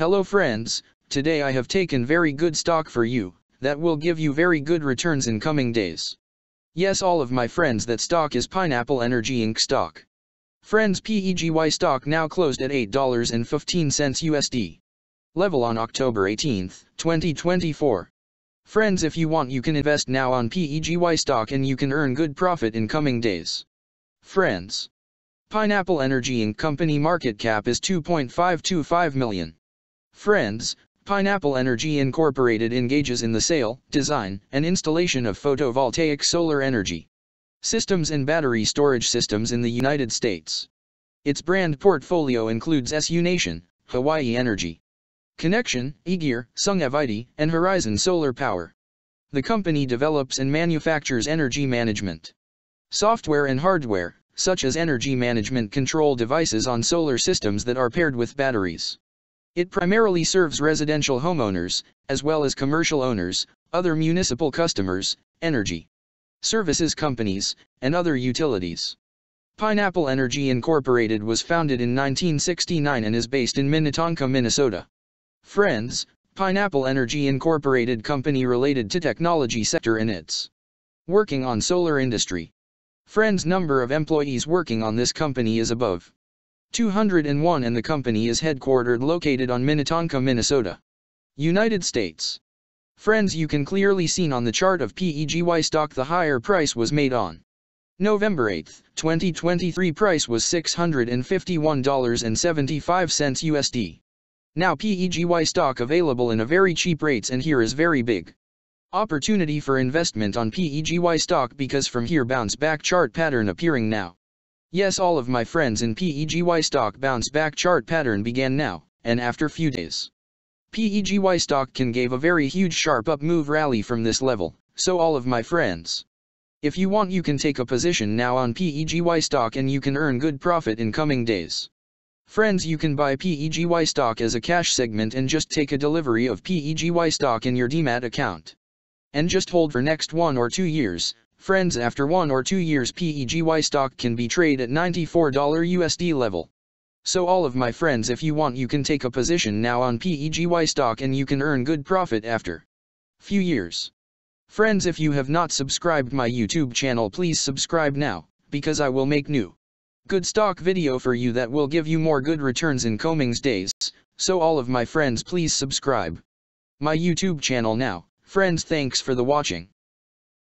Hello friends, today I have taken very good stock for you, that will give you very good returns in coming days. Yes all of my friends that stock is Pineapple Energy Inc. stock. Friends PEGY stock now closed at $8.15 USD. Level on October 18, 2024. Friends if you want you can invest now on PEGY stock and you can earn good profit in coming days. Friends. Pineapple Energy Inc. company market cap is 2.525 million. Friends, Pineapple Energy Incorporated engages in the sale, design, and installation of photovoltaic solar energy systems and battery storage systems in the United States. Its brand portfolio includes SUNation, Hawaii Energy, Connection, eGear, Sungevity, and Horizon Solar Power. The company develops and manufactures energy management software and hardware, such as energy management control devices on solar systems that are paired with batteries. It primarily serves residential homeowners, as well as commercial owners, other municipal customers, energy services companies, and other utilities. Pineapple Energy Incorporated was founded in 1969 and is based in Minnetonka, Minnesota. Friends, Pineapple Energy Incorporated company related to technology sector and its working on solar industry. Friends number of employees working on this company is above 201 and the company is headquartered located on Minnetonka, Minnesota. United States. Friends you can clearly seen on the chart of PEGY stock the higher price was made on November 8, 2023 price was $651.75 USD. Now PEGY stock available in a very cheap rates and here is very big opportunity for investment on PEGY stock because from here bounce back chart pattern appearing now. Yes all of my friends in PEGY stock bounce back chart pattern began now, and after few days. PEGY stock can gave a very huge sharp up move rally from this level, so all of my friends. If you want you can take a position now on PEGY stock and you can earn good profit in coming days. Friends you can buy PEGY stock as a cash segment and just take a delivery of PEGY stock in your demat account. And just hold for next one or two years, Friends after one or two years PEGY stock can be traded at $94 USD level. So all of my friends if you want you can take a position now on PEGY stock and you can earn good profit after few years. Friends if you have not subscribed my YouTube channel please subscribe now, because I will make new good stock video for you that will give you more good returns in Comings days, so all of my friends please subscribe my YouTube channel now. Friends thanks for the watching.